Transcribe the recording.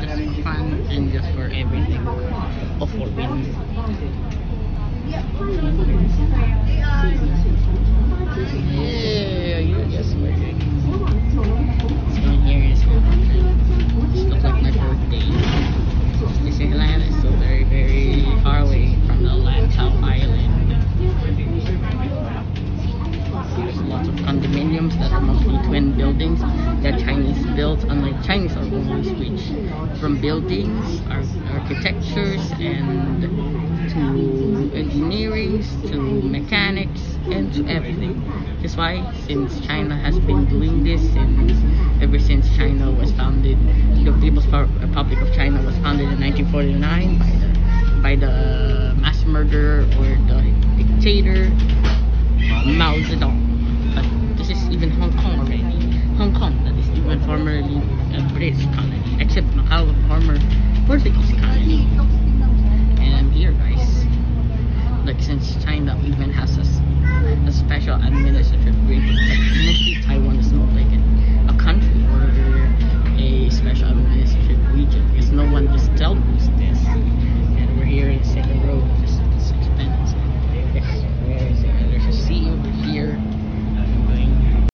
just fun and just for everything of what we. Yeah, you're just waiting. So here is this my birthday. Disneyland is still very, very far away from the Lantau Island. There's lots of condominiums that are mostly twin buildings built, unlike Chinese only switch from buildings, ar architectures, and to engineering, to mechanics, and to everything. That's why, since China has been doing this since ever since China was founded, the People's Republic of China was founded in 1949 by the by the mass murderer or the dictator Mao Zedong. Except Macau, Portuguese colony. And